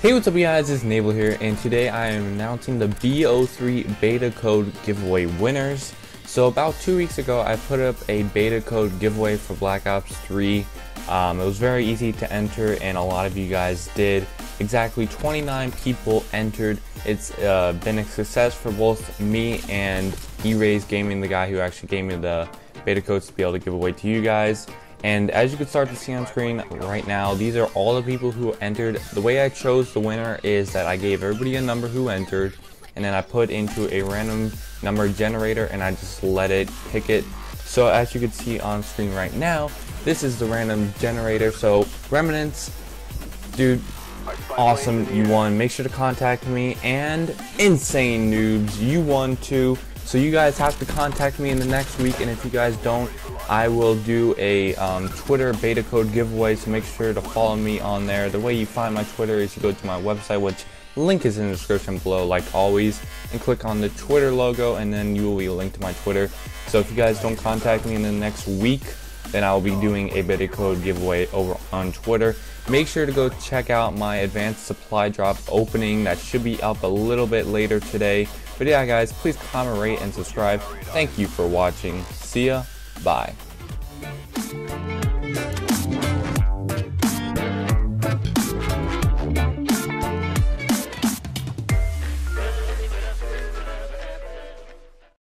Hey what's up you guys, it's Navelow here and today I am announcing the BO3 beta code giveaway winners. So about two weeks ago I put up a beta code giveaway for Black Ops 3. Um, it was very easy to enter and a lot of you guys did. Exactly 29 people entered. It's uh, been a success for both me and eRaZe Gaming, the guy who actually gave me the beta codes to be able to give away to you guys. And as you can start to see on screen right now, these are all the people who entered. The way I chose the winner is that I gave everybody a number who entered, and then I put into a random number generator and I just let it pick it. So as you can see on screen right now, this is the random generator. So Reminisce, dude, awesome, you won. Make sure to contact me. And Inzane Noobz, you won too. So you guys have to contact me in the next week, and if you guys don't, I will do a um, Twitter beta code giveaway, so make sure to follow me on there. The way you find my Twitter is you go to my website, which link is in the description below, like always, and click on the Twitter logo, and then you will be linked to my Twitter. So if you guys don't contact me in the next week, then I will be doing a beta code giveaway over on Twitter. Make sure to go check out my advanced supply drop opening that should be up a little bit later today. But yeah guys, please comment, rate, and subscribe. Thank you for watching. See ya. Bye.